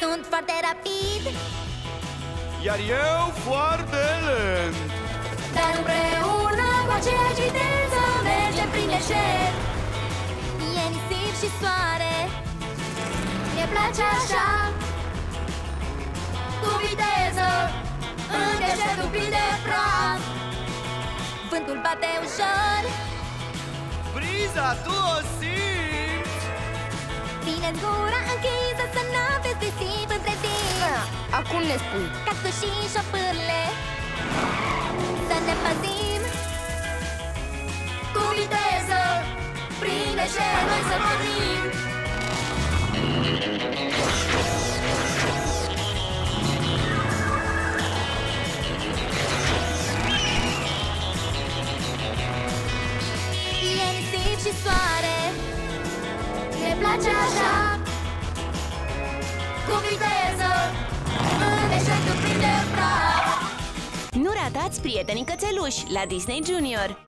Sunt foarte rapid. Iar eu foarte lent. Dar împreună cu aceeași viteză Mergem prin deșert. E nisip și soare. Ne place așa. Cu viteză În deșertul plin de praf Vântul bate ușor. Briza, tu o simți? Țineți gura închisă să nu aveți risip între timp Acum ne spui. Cactus și șopârle. Să ne păzim. Cu viteză Prin deșert noi să pornim. E nisip și soare. Ne place așa Cu viteză În deșertul plin de praf Nu ratați prietenii cățeluși la Disney Junior!